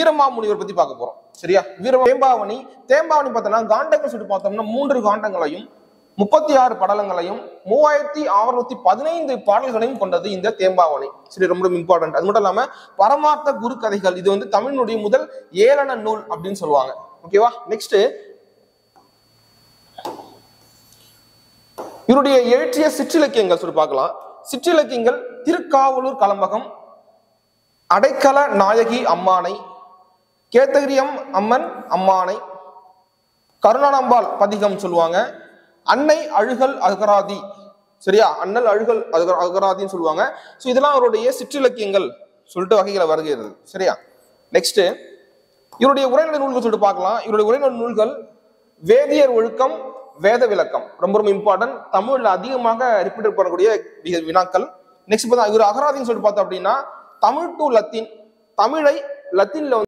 வீரமாமுனிவர் பத்தி பார்க்க போறோம். சரியா? வீர தேம்பாவணி தேம்பாவணி பார்த்தோம்னா காண்டங்கள் சுட்டு பார்த்தோம்னா மூன்று காண்டங்களையும் முப்பத்தி ஆறு படலங்களையும் மூவாயிரத்தி அறுநூத்தி பதினைந்து பாடல்களையும் கொண்டது இந்த தேம்பாவணி. சரி ரொம்ப இம்பார்ட்டன்ட் அது மட்டும் இல்லாம பரமார்த்த குரு கதைகள் இது வந்து தமிழினுடைய முதல் ஏளன நூல் அப்படின்னு சொல்லுவாங்க. ஓகேவா நெக்ஸ்ட் இவருடைய எழுச்சிய சிற்றிலக்கியங்கள் சொல்லி பார்க்கலாம். சிற்றிலக்கியங்கள் திருக்காவலூர் கலம்பகம் அடைக்கல நாயகி அம்மானை கேத்தகிரியம் அம்மன் அம்மானை. கருணானம்பாள் பதிகம் சொல்லுவாங்க. அன்னை அழுகல் அகராதி. சரியா? அண்ணல் அழுகல் அகர- அகராதின்னு சொல்லுவாங்க. ஸோ இதெல்லாம் அவருடைய சிற்றிலக்கியங்கள் சொல்லிட்டு வகைகளை வருகிறது. சரியா? நெக்ஸ்ட் இவருடைய உரைநடை நூல்கள் சொல்லிட்டு பார்க்கலாம். இவருடைய உரைநடை நூல்கள் வேதியர் ஒழுக்கம் வேத விளக்கம். ரொம்ப ரொம்ப இம்பார்ட்டன்ட் தமிழ்ல அதிகமாக ரிப்பீட் பண்ணக்கூடிய வினாக்கள். நெக்ஸ்ட் பார்த்தா இவர் அகராதின்னு சொல்லிட்டு பார்த்தோம் அப்படின்னா தமிழ் டு லத்தீன் தமிழை லத்தீன்ல வந்து